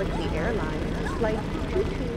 Galaxy Airlines, Flight 220.